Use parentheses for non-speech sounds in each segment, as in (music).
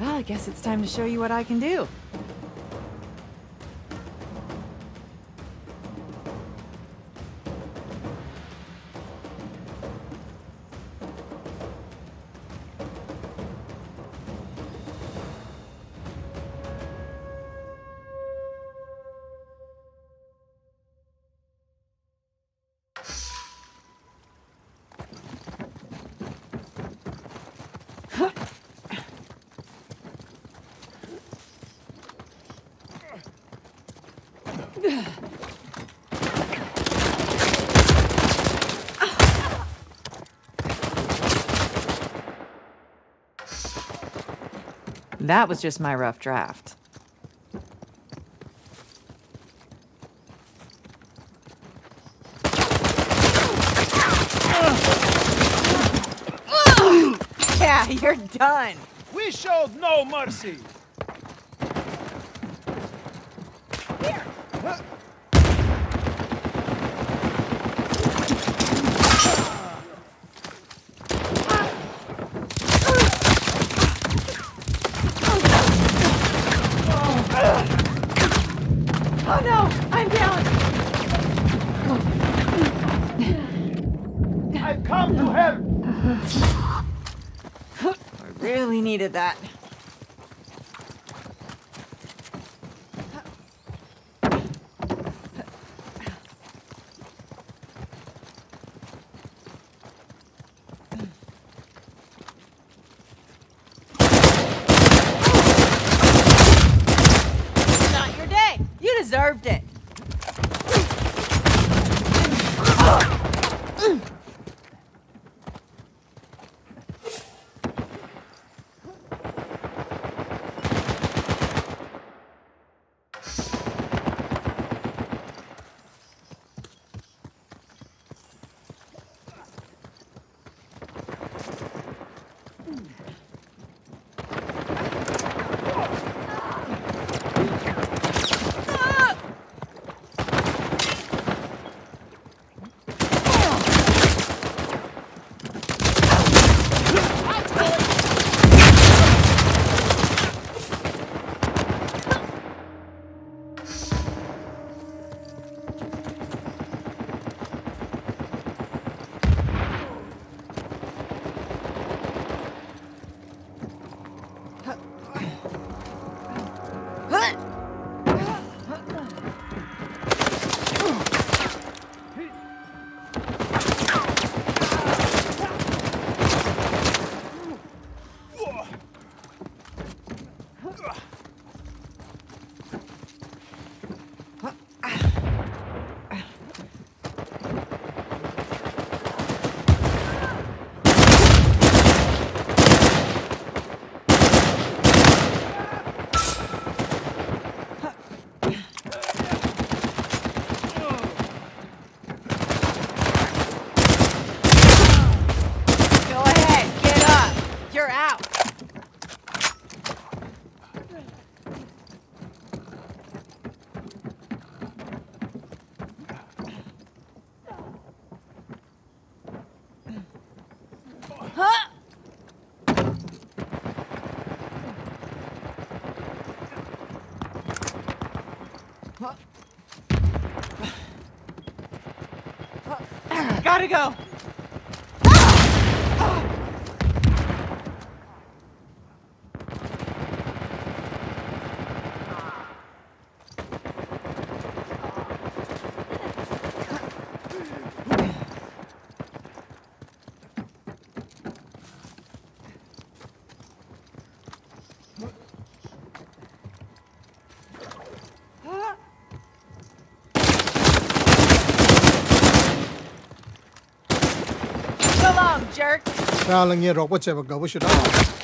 Well, I guess it's time to show you what I can do. That was just my rough draft. (laughs) Yeah, you're done. We showed no mercy. Oh no, I'm down. I've come to help. I really needed that. Not your day. You deserved it. Go ahead, get up. You're out. Huh? Gotta go. Come, you're up. What's whichever go. What's your?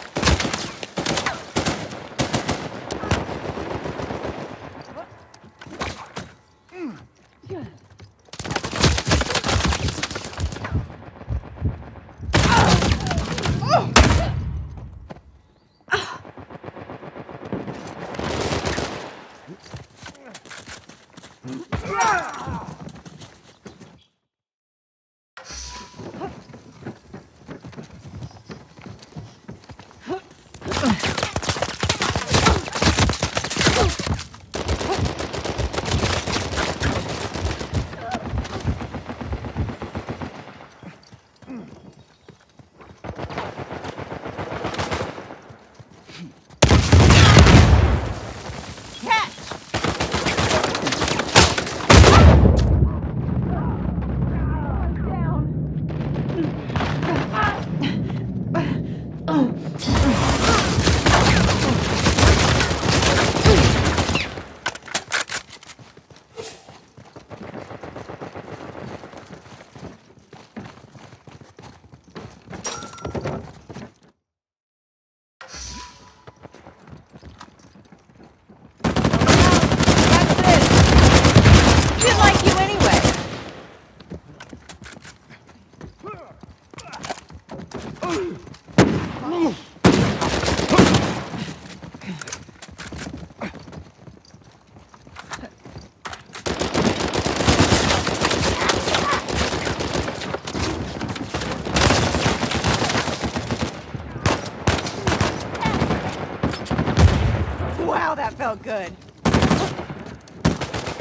felt good.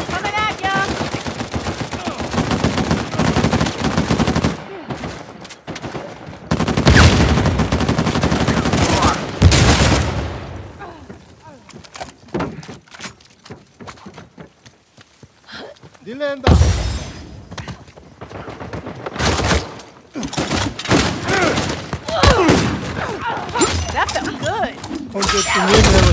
Coming at ya! Dilenda! That felt good!